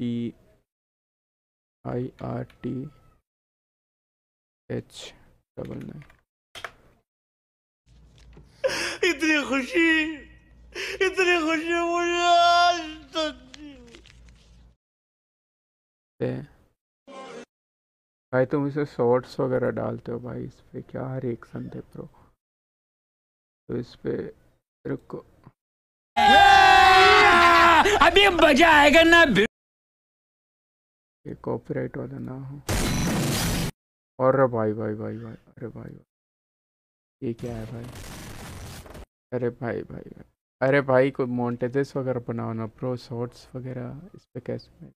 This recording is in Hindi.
T I R T H double nine इतनी खुशी इतनी खुशी मुझे आज तक भाई तुम इसे शॉर्ट्स वगैरह डालते हो भाई इस पे क्या रिएक्शन थे प्रो तो इस पे रुको। अभी मज़ा आएगा ना ये कॉपीराइट वाला ना हो। और भाई भाई भाई भाई, अरे भाई भाई। ये क्या है भाई? अरे भाई भाई भाई। अरे भाई, कोई मोन्टेजेस वगैरह बनाओ ना प्रो शॉर्ट्स वगैरह, इस पर कैसे